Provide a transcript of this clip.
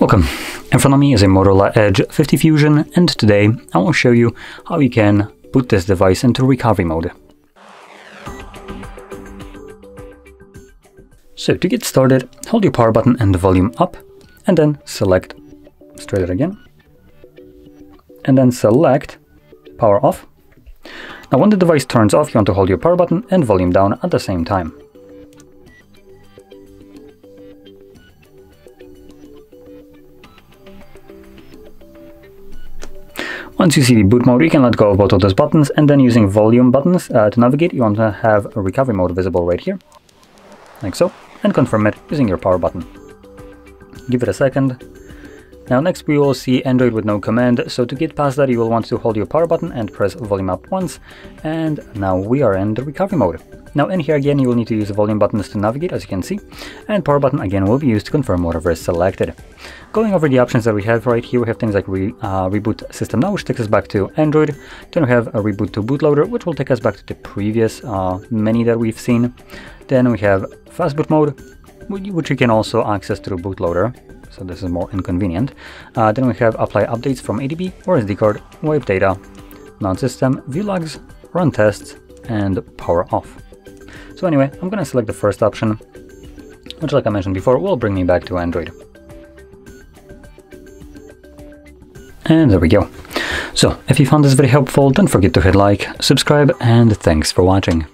Welcome, in front of me is a Motorola Edge 50 Fusion and today I will show you how you can put this device into recovery mode. So to get started, hold your power button and the volume up and then select, straight it again, and then select power off. Now when the device turns off you want to hold your power button and volume down at the same time. Once you see the boot mode, you can let go of both of those buttons and then using volume buttons uh, to navigate, you want to have a recovery mode visible right here, like so, and confirm it using your power button. Give it a second. Now next we will see Android with no command, so to get past that you will want to hold your power button and press volume up once, and now we are in the recovery mode. Now in here again you will need to use the volume buttons to navigate as you can see, and power button again will be used to confirm whatever is selected. Going over the options that we have right here, we have things like re, uh, Reboot System Now, which takes us back to Android. Then we have a Reboot to Bootloader, which will take us back to the previous uh, menu that we've seen. Then we have Fastboot Mode, which you can also access through Bootloader, so this is more inconvenient. Uh, then we have Apply Updates from ADB or SD card, Wipe Data, Non-System, View Logs, Run Tests, and Power Off. So anyway, I'm gonna select the first option, which like I mentioned before, will bring me back to Android. And there we go. So, if you found this very helpful, don't forget to hit like, subscribe, and thanks for watching.